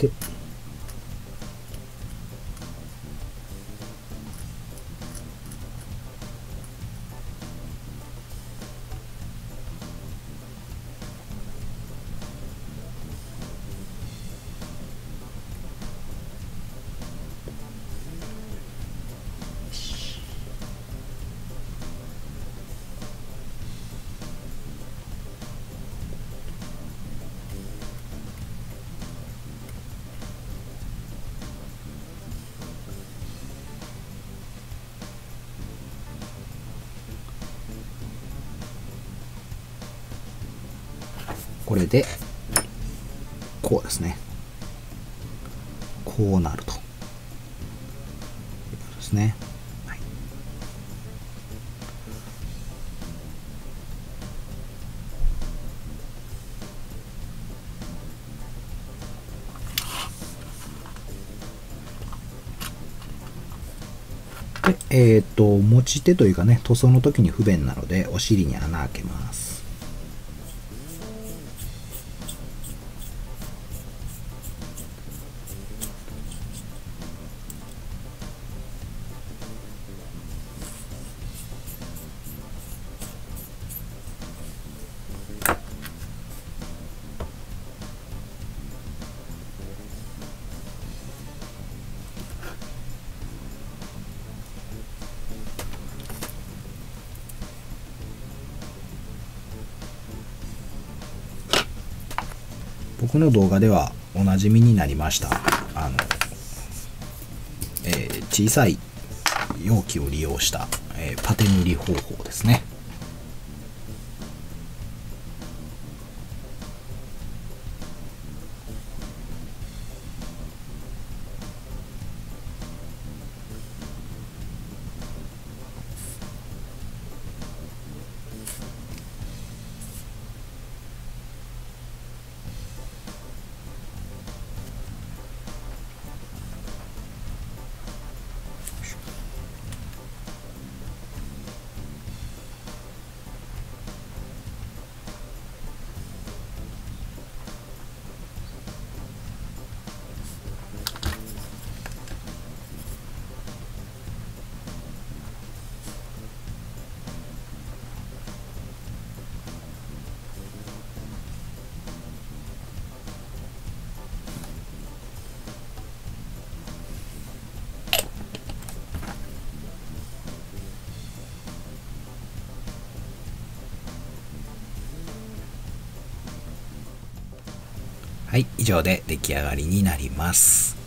get これでこうですね。こうなると。いうことですね、はい、でえっ、と持ち手というかね塗装の時に不便なのでお尻に穴開けます。僕の動画ではおなじみになりました。あの、えー、小さい容器を利用した、えー、パテ塗り方法ですね。はい、以上で出来上がりになります。